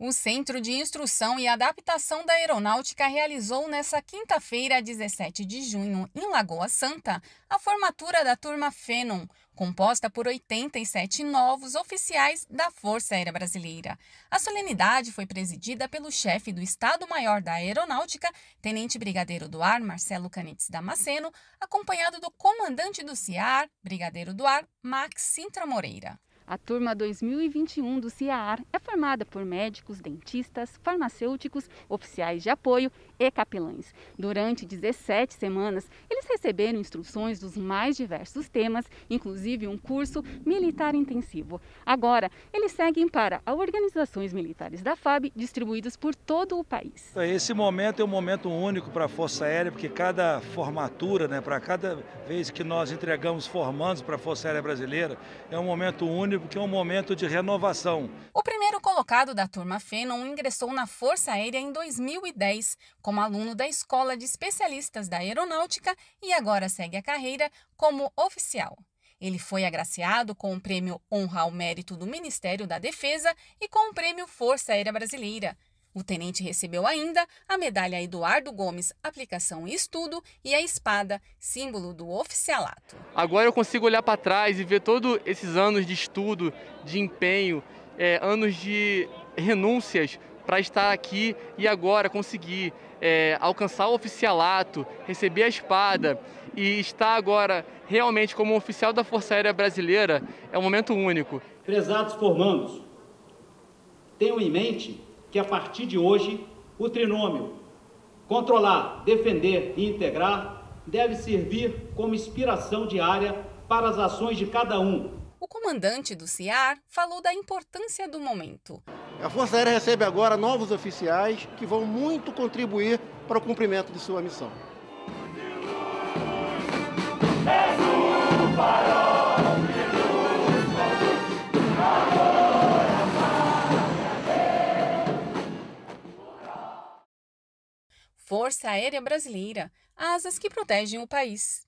O Centro de Instrução e Adaptação da Aeronáutica realizou nesta quinta-feira, 17 de junho, em Lagoa Santa, a formatura da turma Fenon, composta por 87 novos oficiais da Força Aérea Brasileira. A solenidade foi presidida pelo chefe do Estado-Maior da Aeronáutica, Tenente Brigadeiro do Ar Marcelo Canites Damasceno, acompanhado do comandante do CIAR, Brigadeiro do Ar Max Sintra Moreira. A turma 2021 do CIAR é formada por médicos, dentistas, farmacêuticos, oficiais de apoio e capelães. Durante 17 semanas, eles receberam instruções dos mais diversos temas, inclusive um curso militar intensivo. Agora, eles seguem para organizações militares da FAB, distribuídos por todo o país. Esse momento é um momento único para a Força Aérea, porque cada formatura, né, para cada vez que nós entregamos formandos para a Força Aérea Brasileira, é um momento único porque é um momento de renovação. O primeiro colocado da turma Fenon ingressou na Força Aérea em 2010 como aluno da Escola de Especialistas da Aeronáutica e agora segue a carreira como oficial. Ele foi agraciado com o Prêmio Honra ao Mérito do Ministério da Defesa e com o Prêmio Força Aérea Brasileira. O tenente recebeu ainda a medalha Eduardo Gomes Aplicação e Estudo e a espada, símbolo do oficialato. Agora eu consigo olhar para trás e ver todos esses anos de estudo, de empenho, é, anos de renúncias para estar aqui e agora conseguir é, alcançar o oficialato, receber a espada e estar agora realmente como oficial da Força Aérea Brasileira é um momento único. Prezados formandos, tenham em mente que a partir de hoje o trinômio controlar, defender e integrar deve servir como inspiração diária para as ações de cada um. O comandante do CIAR falou da importância do momento. A Força Aérea recebe agora novos oficiais que vão muito contribuir para o cumprimento de sua missão. Força Aérea Brasileira, asas que protegem o país.